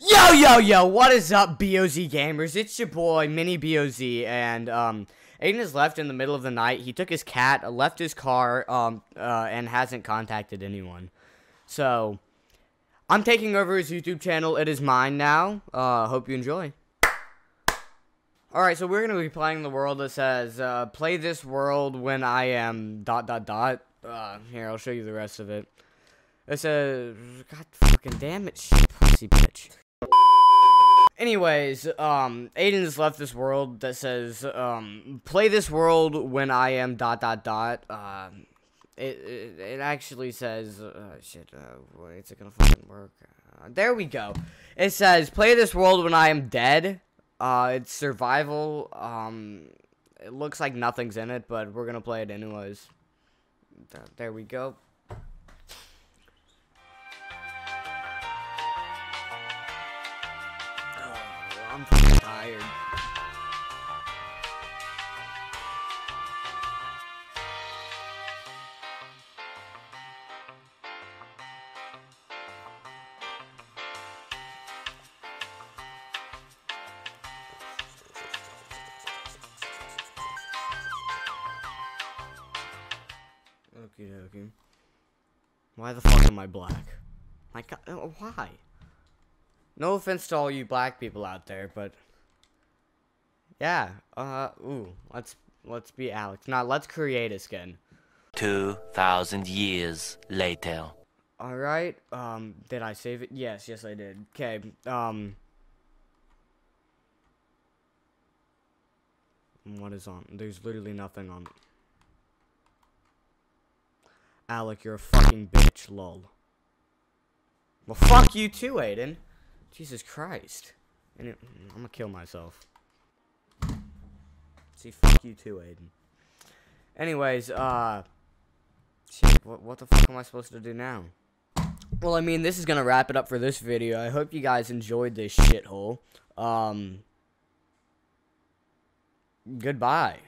Yo, yo, yo, what is up, BOZ gamers? It's your boy, Mini BOZ, and, um, Ayden has left in the middle of the night. He took his cat, left his car, um, uh, and hasn't contacted anyone. So, I'm taking over his YouTube channel. It is mine now. Uh, hope you enjoy. Alright, so we're gonna be playing the world that says, uh, play this world when I am dot dot dot. Uh, here, I'll show you the rest of it. It says, god fucking damn it, pussy bitch. Anyways, um, Ayden's left this world that says, um, play this world when I am dot dot dot. Um, it, it, it actually says, uh, shit, uh, wait, is it gonna fucking work? Uh, there we go. It says, play this world when I am dead. Uh, it's survival. Um, it looks like nothing's in it, but we're gonna play it anyways. There we go. I'm tired. Okie dokie. Why the fuck am I black? My god, uh, why? No offense to all you black people out there, but yeah, uh, ooh, let's let's be Alex. Now let's create a skin. 2,000 years later. All right. Um, did I save it? Yes, yes I did. Okay. Um, what is on? There's literally nothing on. Alec, you're a fucking bitch, lol. Well, fuck you too, Ayden. Jesus Christ. And it, I'm gonna kill myself. See, fuck you too, Ayden. Anyways, uh, shit, what, what the fuck am I supposed to do now? Well, I mean, this is gonna wrap it up for this video. I hope you guys enjoyed this shithole. Um, goodbye.